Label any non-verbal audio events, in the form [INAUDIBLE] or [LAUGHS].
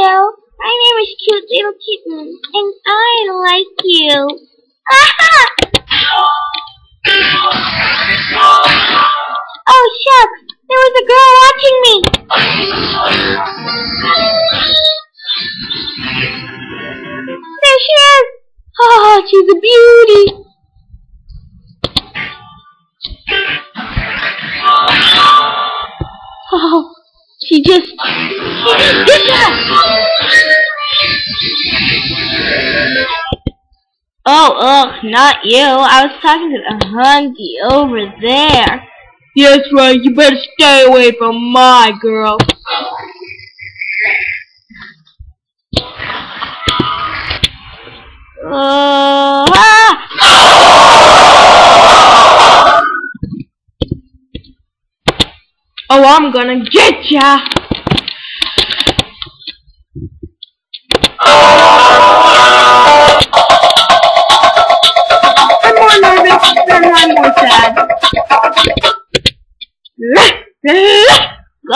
Hello, my name is Cute Little Kitten, and I like you. Aha! [LAUGHS] Oh, shucks, there was a girl watching me. There she is. Oh, she's a beauty. Oh, she just, she just did that. Oh, ugh, not you. I was talking to the hunky over there. Yes, right. You better stay away from my girl. Uh, Oh, I'm gonna get ya. I'm more nervous, then I'm more sad. [LAUGHS] Go